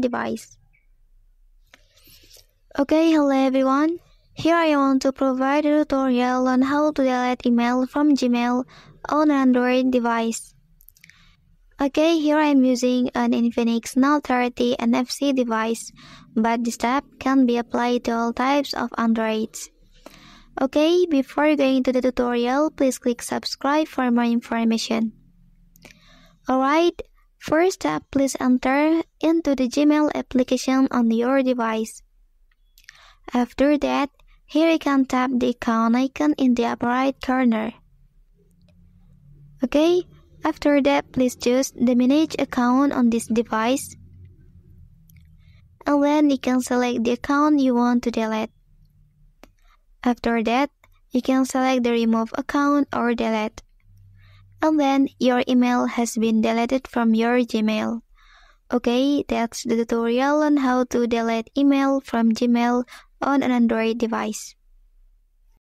device. Okay, hello everyone. Here I want to provide a tutorial on how to delete email from Gmail on Android device. Okay, here I am using an Infinix Note 30 NFC device, but this step can be applied to all types of Androids. Okay, before going to the tutorial, please click subscribe for more information. Alright, first step, please enter into the Gmail application on your device. After that, here you can tap the account icon in the upper right corner. Okay, after that, please choose the manage account on this device. And then you can select the account you want to delete. After that, you can select the remove account or delete. And then your email has been deleted from your Gmail. Okay, that's the tutorial on how to delete email from Gmail on an Android device.